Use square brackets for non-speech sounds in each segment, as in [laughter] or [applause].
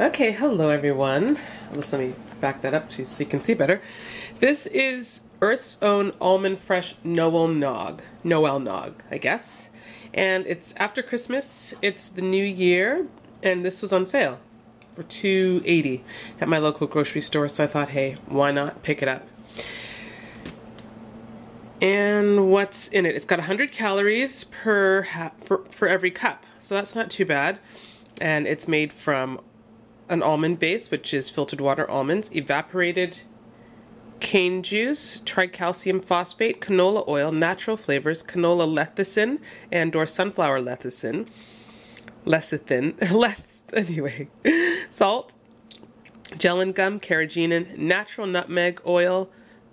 Okay, hello everyone. Let's let me back that up so you can see better. This is Earth's Own Almond Fresh Noel Nog. Noel Nog, I guess. And it's after Christmas, it's the new year, and this was on sale for 280 at my local grocery store, so I thought, hey, why not pick it up? And what's in it? It's got 100 calories per for, for every cup, so that's not too bad. And it's made from an almond base, which is filtered water almonds, evaporated cane juice, tricalcium phosphate, canola oil, natural flavors, canola lecithin and or sunflower lecithin, [laughs] lecithin, anyway, salt, gellan gum, carrageenan, natural nutmeg oil,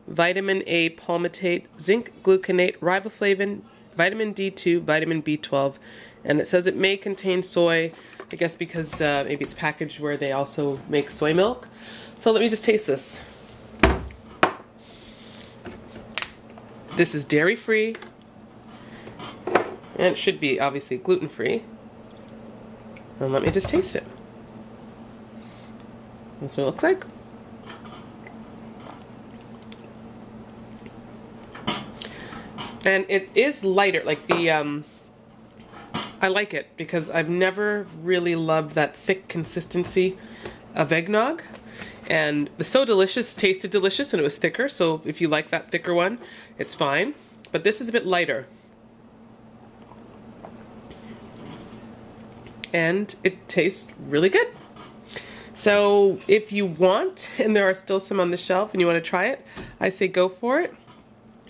vitamin A palmitate, zinc gluconate, riboflavin, vitamin D2, vitamin B12, and it says it may contain soy, I guess because uh, maybe it's packaged where they also make soy milk. So let me just taste this. This is dairy free, and it should be obviously gluten free. And let me just taste it. That's what it looks like. And it is lighter, like the, um, I like it because I've never really loved that thick consistency of eggnog. And the So Delicious tasted delicious and it was thicker, so if you like that thicker one, it's fine. But this is a bit lighter. And it tastes really good. So if you want, and there are still some on the shelf and you want to try it, I say go for it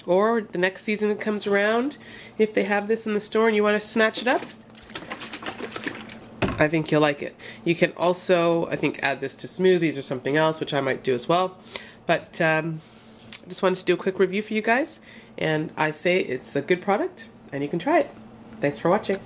or the next season that comes around, if they have this in the store and you want to snatch it up, I think you'll like it. You can also, I think, add this to smoothies or something else, which I might do as well. But um, I just wanted to do a quick review for you guys, and I say it's a good product, and you can try it. Thanks for watching.